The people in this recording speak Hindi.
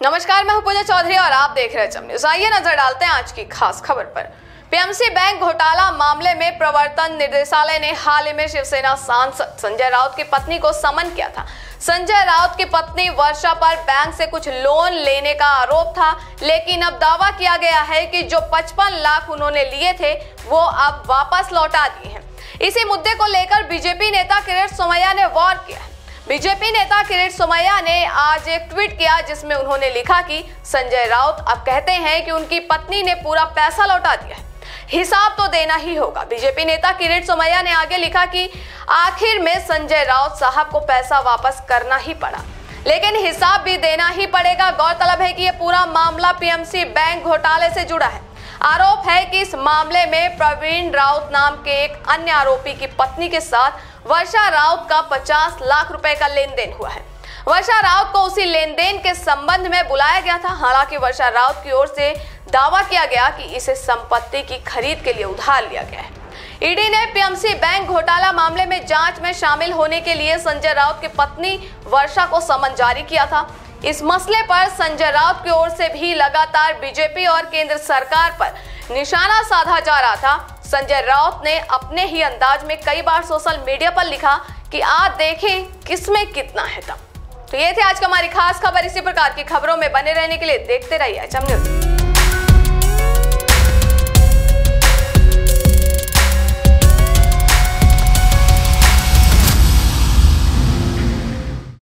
नमस्कार, मैं हूँ पूजा चौधरी और आप देख रहे हैं न्यूज़। आइए नज़र डालते हैं आज की खास खबर पर। पीएमसी बैंक घोटाला मामले में प्रवर्तन निदेशालय ने हाल ही में शिवसेना सांसद संजय राउत की पत्नी को समन किया था। संजय राउत की पत्नी वर्षा पर बैंक से कुछ लोन लेने का आरोप था, लेकिन अब दावा किया गया है कि जो 55 लाख उन्होंने लिए थे, वो अब वापस लौटा दिए हैं। इसी मुद्दे को लेकर बीजेपी नेता किरीट सोमैया ने वार किया बीजेपी नेता किरीट सोमैया ने आज एक ट्वीट किया, जिसमें उन्होंने लिखा कि, संजय राउत, अब कहते हैं कि उनकी पत्नी ने पूरा पैसा लौटा दिया है। हिसाब तो देना ही होगा। बीजेपी नेता किरीट सोमैया ने आगे लिखा कि आखिर में संजय राउत साहब को पैसा वापस करना ही पड़ा। लेकिन हिसाब भी देना ही पड़ेगा। गौरतलब है कि यह पूरा मामला पीएमसी बैंक घोटाले से जुड़ा है। आरोप है कि इस मामले में प्रवीण राउत नाम के एक अन्य आरोपी की पत्नी के साथ वर्षा राउत का 50 लाख रुपए का लेन देन हुआ है। वर्षा राउत को उसी लेन देन के संबंध में बुलाया गया था। हालाँकि वर्षा राउत की ओर से दावा किया गया कि इसे संपत्ति की खरीद के लिए उधार लिया गया है। ईडी ने पीएमसी बैंक घोटाला मामले में जाँच में शामिल होने के लिए संजय राउत की पत्नी वर्षा को समन जारी किया था। इस मसले पर संजय राउत की ओर से भी लगातार बीजेपी और केंद्र सरकार पर निशाना साधा जा रहा था। संजय राउत ने अपने ही अंदाज में कई बार सोशल मीडिया पर लिखा कि आज देखें किसमें कितना है दम। तो ये थे आज का हमारी खास खबर। इसी प्रकार की खबरों में बने रहने के लिए देखते रहिए अचम न्यूज़।